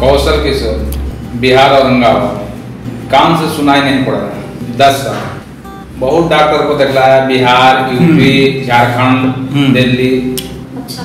कौशल किशोर बिहार औरंगाबाद कान से सुनाई नहीं पड़। रहा दस साल। बहुत डॉक्टर को दिखलाया बिहार यूपी हम्म। झारखंड हम्म। दिल्ली। अच्छा।